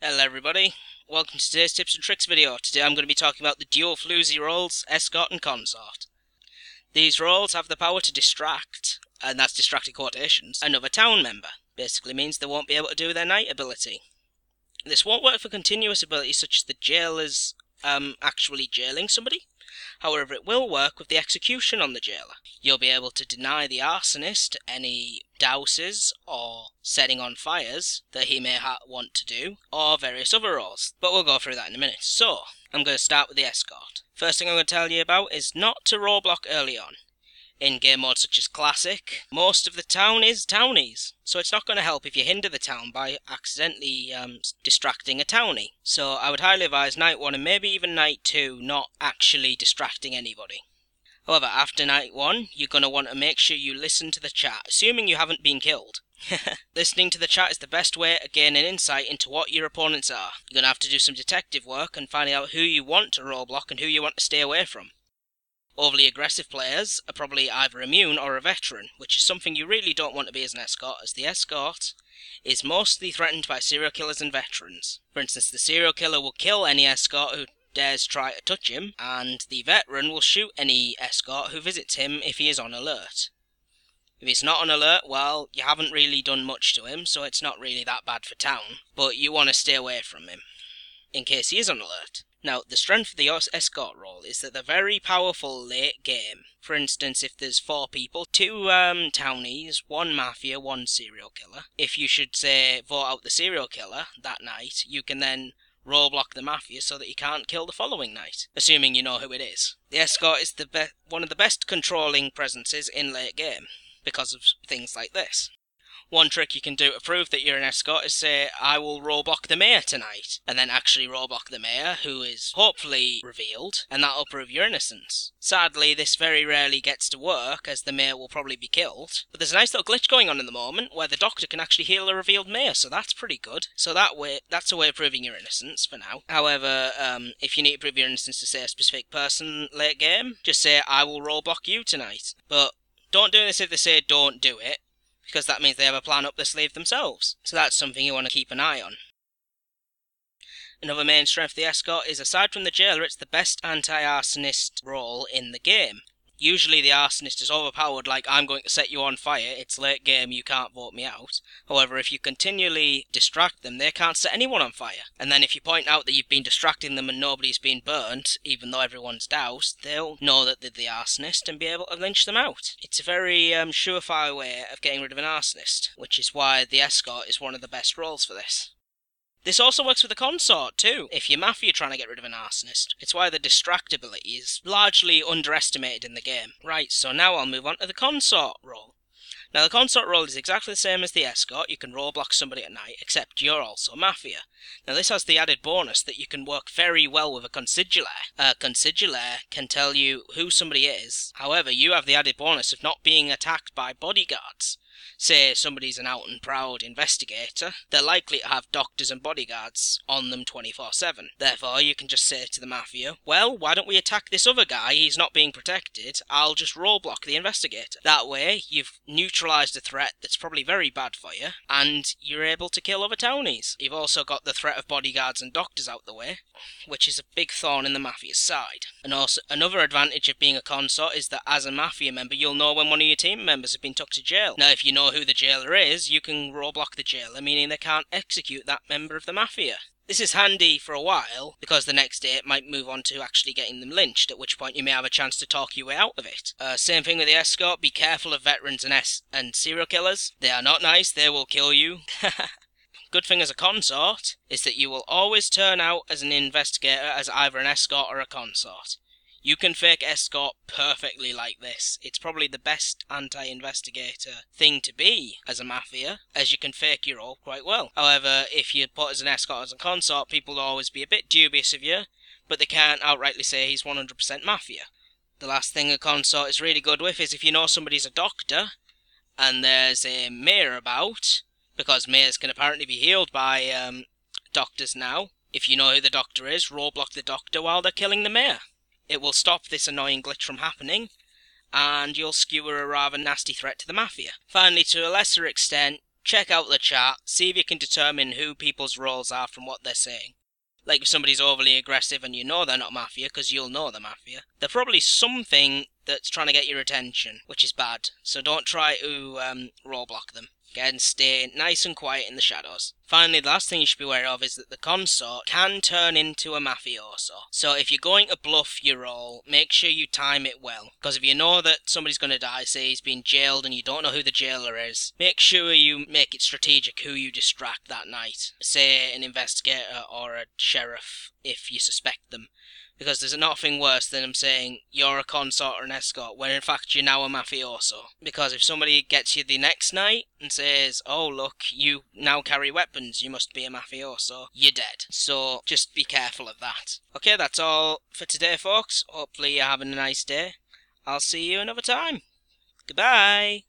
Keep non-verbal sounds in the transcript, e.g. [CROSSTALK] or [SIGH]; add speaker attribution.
Speaker 1: Hello everybody, welcome to today's tips and tricks video. Today I'm going to be talking about the dual floozy roles, escort and consort. These roles have the power to distract, and that's distracted quotations, another town member. Basically means they won't be able to do their night ability. This won't work for continuous abilities such as the jailers um, actually jailing somebody. However, it will work with the execution on the jailer. You'll be able to deny the arsonist any douses or setting on fires that he may ha- want to do, or various other roles. But we'll go through that in a minute. So, I'm going to start with the escort. First thing I'm going to tell you about is not to role block early on in game modes such as Classic, most of the town is townies. So it's not going to help if you hinder the town by accidentally um, distracting a townie. So I would highly advise Night 1 and maybe even Night 2 not actually distracting anybody. However, after Night 1, you're going to want to make sure you listen to the chat, assuming you haven't been killed. [LAUGHS] Listening to the chat is the best way to gain an insight into what your opponents are. You're going to have to do some detective work and finding out who you want to role block and who you want to stay away from. Overly aggressive players are probably either immune or a veteran, which is something you really don't want to be as an escort, as the escort is mostly threatened by serial killers and veterans. For instance, the serial killer will kill any escort who dares try to touch him, and the veteran will shoot any escort who visits him if he is on alert. If he's not on alert, well, you haven't really done much to him, so it's not really that bad for town, but you want to stay away from him, in case he is on alert. Now, the strength of the escort role is that they're very powerful late game. For instance, if there's four people, two um, townies, one mafia, one serial killer. If you should say vote out the serial killer that night, you can then role block the mafia so that he can't kill the following night, assuming you know who it is. The escort is the be- one of the best controlling presences in late game because of things like this. One trick you can do to prove that you're an escort is say, I will roleblock the mayor tonight, and then actually roleblock the mayor, who is hopefully revealed, and that'll prove your innocence. Sadly, this very rarely gets to work, as the mayor will probably be killed, but there's a nice little glitch going on in the moment where the doctor can actually heal a revealed mayor, so that's pretty good. So that way, that's a way of proving your innocence for now. However, um, if you need to prove your innocence to say a specific person late game, just say, I will roleblock you tonight. But don't do this if they say don't do it because that means they have a plan up their sleeve themselves. So that's something you want to keep an eye on. Another main strength of the escort is aside from the jailer, it's the best anti-arsonist role in the game. Usually the arsonist is overpowered like I'm going to set you on fire, it's late game, you can't vote me out. However, if you continually distract them, they can't set anyone on fire. And then if you point out that you've been distracting them and nobody's been burnt, even though everyone's doused, they'll know that they're the arsonist and be able to lynch them out. It's a very um, surefire way of getting rid of an arsonist, which is why the escort is one of the best roles for this. This also works with the consort too, if you're mafia trying to get rid of an arsonist. It's why the distractibility is largely underestimated in the game. Right, so now I'll move on to the consort role. Now the consort role is exactly the same as the escort, you can role block somebody at night, except you're also mafia. Now this has the added bonus that you can work very well with a consigliere. A consigliere can tell you who somebody is, however you have the added bonus of not being attacked by bodyguards say somebody's an out and proud investigator, they're likely to have doctors and bodyguards on them 24 7. Therefore, you can just say to the mafia, well, why don't we attack this other guy? He's not being protected. I'll just roadblock the investigator. That way, you've neutralised a threat that's probably very bad for you, and you're able to kill other townies. You've also got the threat of bodyguards and doctors out the way, which is a big thorn in the mafia's side. And also, another advantage of being a consort is that as a mafia member, you'll know when one of your team members have been took to jail. Now, if you know who the jailer is, you can roadblock the jailer, meaning they can't execute that member of the mafia. This is handy for a while, because the next day it might move on to actually getting them lynched, at which point you may have a chance to talk your way out of it. Uh, same thing with the escort, be careful of veterans and, and serial killers. They are not nice, they will kill you. [LAUGHS] Good thing as a consort is that you will always turn out as an investigator as either an escort or a consort. You can fake escort perfectly like this. It's probably the best anti-investigator thing to be as a mafia, as you can fake your role quite well. However, if you put as an escort as a consort, people will always be a bit dubious of you, but they can't outrightly say he's 100% mafia. The last thing a consort is really good with is if you know somebody's a doctor, and there's a mayor about, because mayors can apparently be healed by um, doctors now. If you know who the doctor is, roadblock the doctor while they're killing the mayor. It will stop this annoying glitch from happening, and you'll skewer a rather nasty threat to the Mafia. Finally, to a lesser extent, check out the chat, see if you can determine who people's roles are from what they're saying. Like if somebody's overly aggressive and you know they're not mafia because you'll know they're mafia, they're probably something that's trying to get your attention, which is bad. So don't try to um, roadblock them. Again, stay nice and quiet in the shadows. Finally, the last thing you should be aware of is that the consort can turn into a mafioso. So if you're going to bluff your role, make sure you time it well. Because if you know that somebody's going to die, say he's been jailed and you don't know who the jailer is, make sure you make it strategic who you distract that night. Say an investigator or a sheriff if you suspect them because there's nothing worse than them saying you're a consort or an escort when in fact you're now a mafioso. Because if somebody gets you the next night and says, oh look, you now carry weapons, you must be a mafioso, you're dead. So just be careful of that. Okay, that's all for today, folks. Hopefully you're having a nice day. I'll see you another time. Goodbye.